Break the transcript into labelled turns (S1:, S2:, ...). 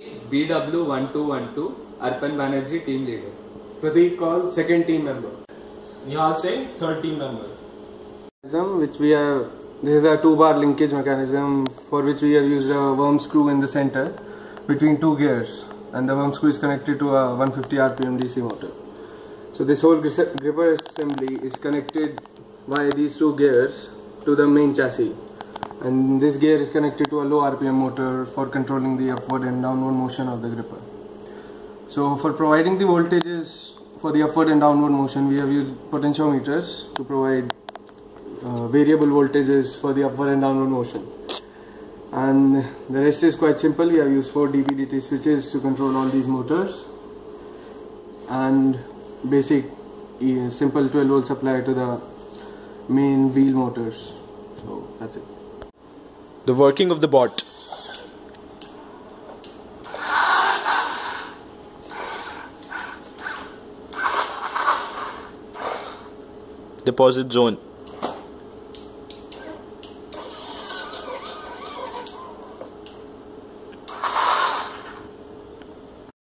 S1: BW1212, Arpan Banerjee, team leader.
S2: Prateek Kaul, second team member. Nihal Singh, third team member.
S3: mechanism which we have this is a two bar linkage mechanism for which we have used a worm screw in the center between two gears and the worm screw is connected to a 150 rpm dc motor so this whole gripper assembly is connected by these two gears to the main chassis and this gear is connected to a low rpm motor for controlling the upward and downward motion of the gripper so for providing the voltages for the upward and downward motion we have used potentiometers to provide uh, variable voltages for the upward and downward motion. And the rest is quite simple. We have used four DP-DT switches to control all these motors, and basic simple 12 volt supply to the main wheel motors. So that's it.
S2: The working of the bot. Deposit zone.